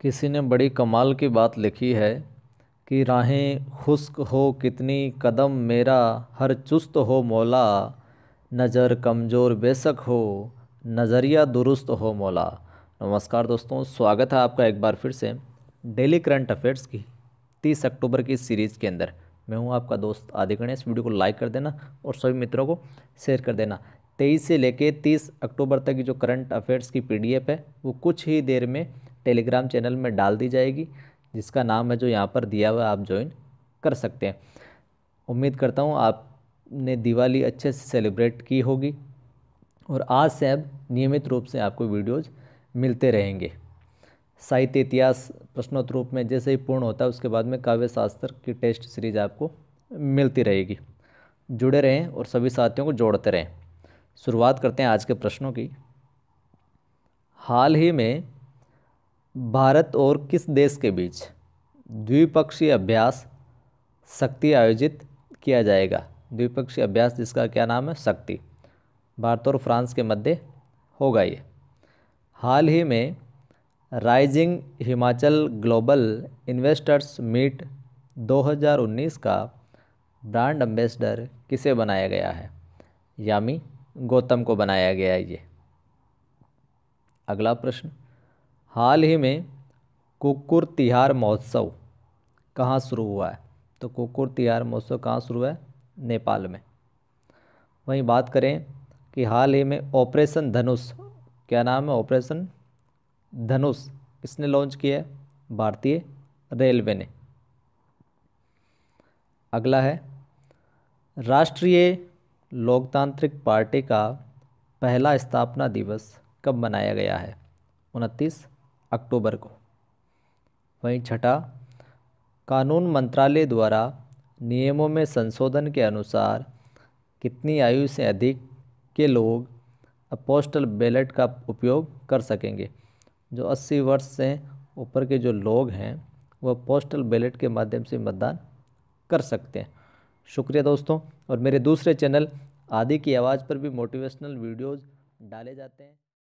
किसी ने बड़ी कमाल की बात लिखी है कि राहें खुश्क हो कितनी, कदम मेरा हर चुस्त हो मौला। नज़र कमज़ोर बेशक हो, नज़रिया दुरुस्त हो मौला। नमस्कार दोस्तों, स्वागत है आपका एक बार फिर से डेली करंट अफेयर्स की तीस अक्टूबर की सीरीज़ के अंदर। मैं हूँ आपका दोस्त आदि गणेश। वीडियो को लाइक कर देना और सभी मित्रों को शेयर कर देना। तेईस से लेके तीस अक्टूबर तक की जो करंट अफेयर्स की पीडीएफ है, वो कुछ ही देर में टेलीग्राम चैनल में डाल दी जाएगी, जिसका नाम है जो यहाँ पर दिया हुआ आप ज्वाइन कर सकते हैं। उम्मीद करता हूँ आपने दिवाली अच्छे से सेलिब्रेट की होगी और आज से अब नियमित रूप से आपको वीडियोज़ मिलते रहेंगे। साहित्य इतिहास, प्रश्नोत्तर रूप में जैसे ही पूर्ण होता है, उसके बाद में काव्य शास्त्र की टेस्ट सीरीज़ आपको मिलती रहेगी। जुड़े रहें और सभी साथियों को जोड़ते रहें। शुरुआत करते हैं आज के प्रश्नों की। हाल ही में भारत और किस देश के बीच द्विपक्षीय अभ्यास शक्ति आयोजित किया जाएगा? द्विपक्षीय अभ्यास जिसका क्या नाम है? शक्ति। भारत और फ्रांस के मध्य होगा ये। हाल ही में rising Himachal global investors meet 2019 का ब्रांड एम्बेसडर किसे बनाया गया है? यामी गौतम को बनाया गया है ये। अगला प्रश्न। हाल ही में कुकुर तिहार महोत्सव कहाँ शुरू हुआ है? तो कुकुर तिहार महोत्सव कहाँ शुरू है? नेपाल में। वहीं बात करें कि हाल ही में ऑपरेशन धनुष, क्या नाम है ऑपरेशन? धनुष किसने लॉन्च किया है? भारतीय रेलवे ने। अगला है, राष्ट्रीय लोकतांत्रिक पार्टी का पहला स्थापना दिवस कब मनाया गया है? उनतीस अक्टूबर को। वहीं छठा, कानून मंत्रालय द्वारा नियमों में संशोधन के अनुसार कितनी आयु से अधिक के लोग पोस्टल बैलेट का उपयोग कर सकेंगे। जो 80 वर्ष से ऊपर के जो लोग हैं वह पोस्टल बैलेट के माध्यम से मतदान कर सकते हैं। शुक्रिया दोस्तों, और मेरे दूसरे चैनल आदि की आवाज़ पर भी मोटिवेशनल वीडियोज़ डाले जाते हैं।